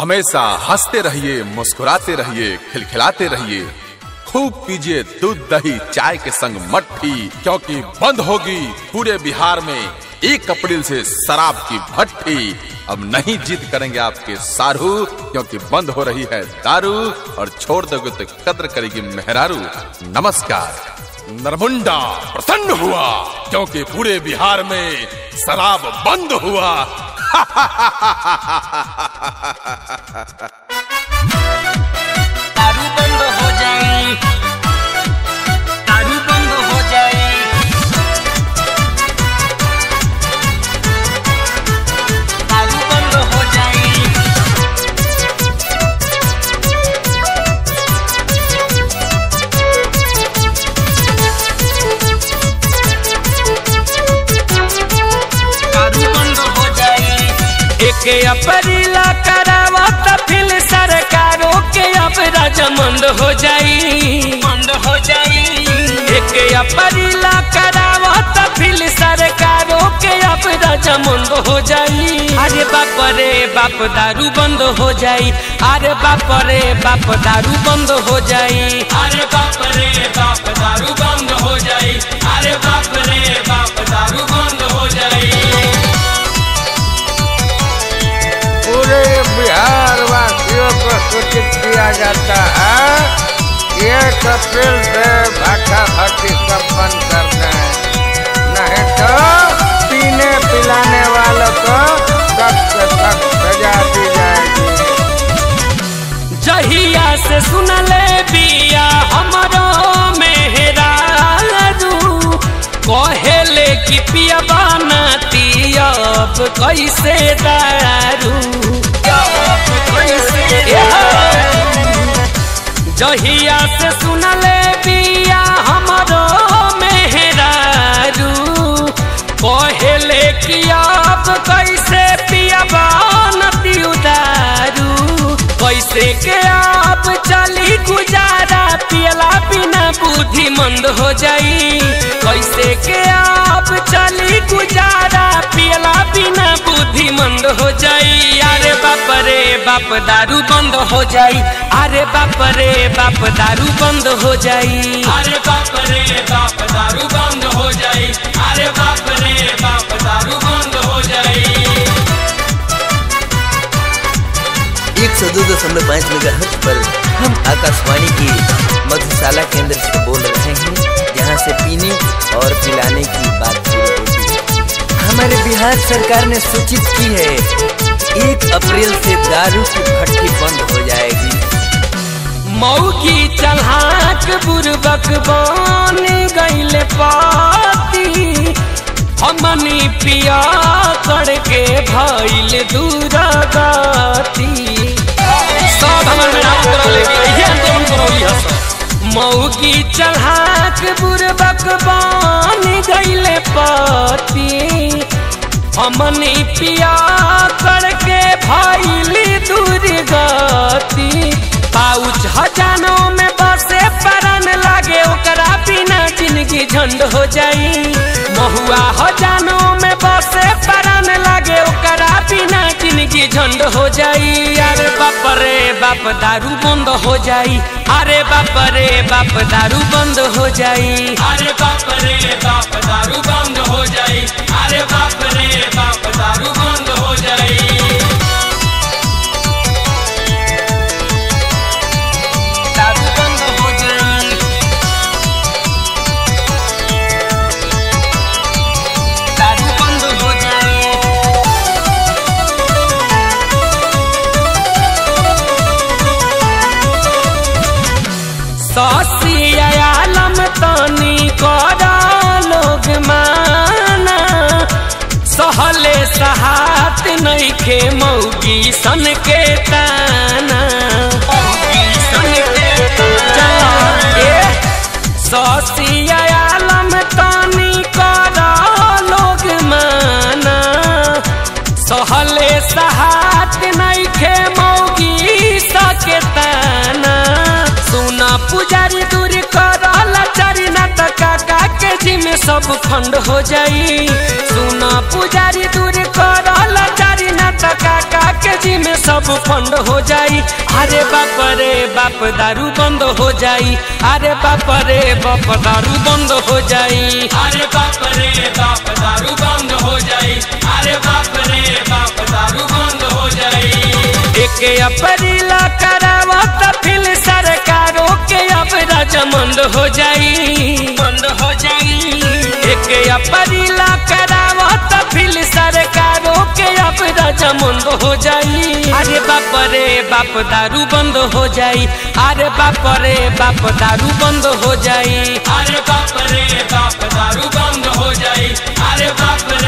हमेशा हँसते रहिए, मुस्कुराते रहिए, खिलखिलाते रहिए। खूब पीजिए दूध, दही, चाय के संग मट्ठी क्योंकि बंद होगी पूरे बिहार में एक अप्रैल से शराब की भट्टी। अब नहीं जीत करेंगे आपके सारू, क्योंकि बंद हो रही है दारू, और छोड़ दोगे तो कद्र करेगी मेहरारू। नमस्कार। नरमुंडा प्रसन्न हुआ, क्योंकि पूरे बिहार में शराब बंद हुआ। ha ha ha ha एक अप्रैल करावत फिल सरकारों के अब राजमंद हो जाई। मंद हो जाई। एक अप्रैल करावत फिल सरकारों के अब राजमंद हो जाई। अरे बाप रे बाप दारू बंद हो जाई। अरे बाप रे बाप दारू बंद हो जाई। अरे बाप रे बाप दारू बंद हो जाई। अरे बाप रे बाप दारू बंद जाता है एक अप्रैल से भाटा भट्टी सब बंद कर दें। नहीं तो पीने पिलाने वालों को सख्त सख्त सजा दी जाएगी। जहिया से सुनले बिया हमरो पिया बनाती अब कैसे दारू। जहिया से सुनले बिया हमरो मेहरारू। कहेले कि अब कैसे पिया बनती दारू कैसे के अब चली गुजारा पियला बिना बुद्धि मंद हो जाई। कैसे के बाप दारू बंद हो जाई। अरे बाप रे बाप दारू बंद हो जाई। अरे बाप रे बाप दारू बंद हो जाई। अरे बाप रे बाप दारू बंद हो जाई। एक सौ दो दशमलव पाँच मेगा पर हम आकाशवाणी की मधुशाला केंद्र से बोल रहे हैं यहाँ से पीने और पिलाने की बात है। हमारे बिहार सरकार ने सूचित की है एक अप्रैल से दारू की भट्टी बंद हो जाएगी। मौगी चढ़ाक बुरबक बन गईले पाती। हमनी पिया करके भइल दूर गति हस। मौगी चढ़ाक बुरबक बन गईले पाती। हमनी पिया करके भइली दुर्गति पाउच हजानों में बसे परन लागे, ओकरा बिना ज़िंदगी झंड हो जाई। महुआ हजानों में बिना झंड हो जाई। अरे बाप रे, बाप दारू बंद हो जाई। अरे बाप रे, बाप दारू बंद हो जाई। अरे बाप रे, बाप दारू बंद हो जाई। अरे बाप रे, बाप दारू बंद हो ससी आलम तनी करा लोग माना। सहले सहात नहीं के मौगी सन के ताना। ससी सब खंड हो जाई। सुना पुजारी दूर करल चारी न त काका के जी में सब फंड हो जाई। अरे बाप रे, बाप दारू बंद हो जाई। अरे बाप रे, बाप दारू बंद हो जाई। अरे बाप रे, बाप दारू बंद हो जाई। अरे बाप रे, बाप दारू बंद हो जाई। एक अप्रैल करावत फिल सरकारों के अब रजमंद हो जाई। बंद हो जाई। एक अप्रैल तो फिल सरकारों के अब रजमंद हो जाई। अरे बाप रे, बाप दारू बंद हो जाई। अरे बाप रे, बाप दारू बंद हो जाई। अरे बाप रे, बाप दारू बंद हो जाई। अरे बाप